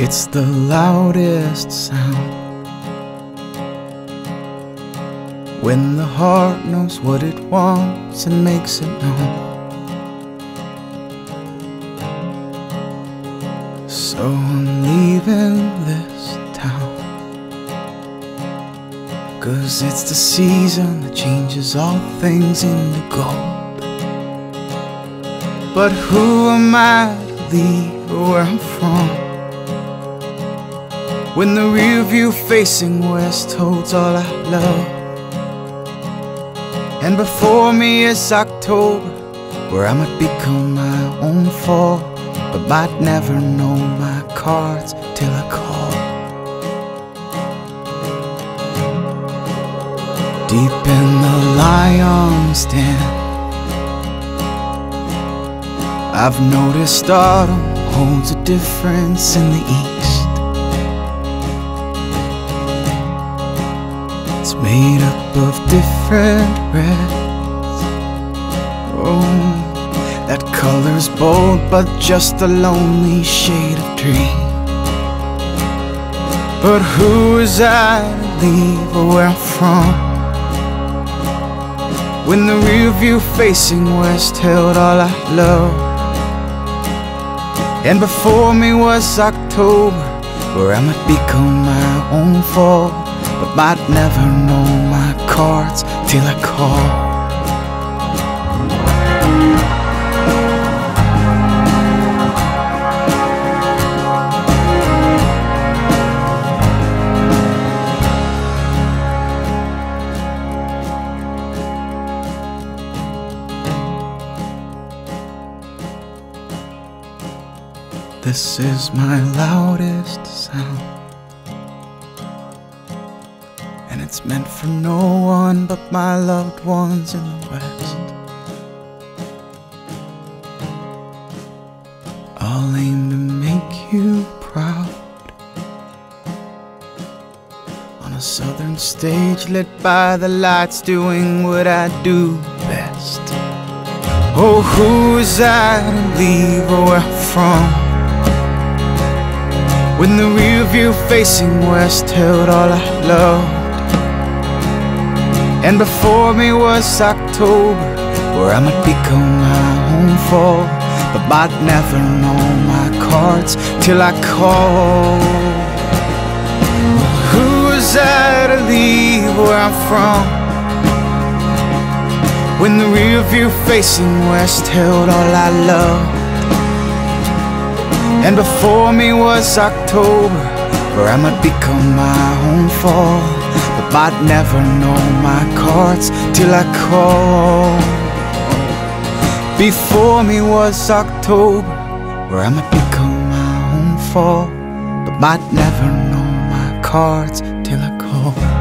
It's the loudest sound. When the heart knows what it wants and makes it known. So I'm leaving this town. Cause it's the season that changes all things into gold. But who am I to leave where I'm from? When the rear view facing west holds all I love. And before me is October, where I might become my own fall, but might never know my cards till I call. Deep in the lion's den, I've noticed autumn holds a difference in the east. It's made up of different reds. Oh, that color's bold, but just a lonely shade of dream. But who is I to leave where I'm from? When the rear view facing west held all I loved. And before me was October, where I might become my own fall, but might never know my cards till I call. This is my loudest sound. It's meant for no one but my loved ones in the West. I'll aim to make you proud. On a southern stage lit by the lights, doing what I do best. Oh, who is I to leave where I'm from? When the rear view facing west held all I loved And before me was October Where I might become my own fall But I'd never know my cards till I call Who was I to leave where I'm from? When the rear view facing west held all I loved. And before me was October, where I might become my own fall, might never know my cards till I call. Before me was October, where I might become my own fall, but might never know my cards till I call.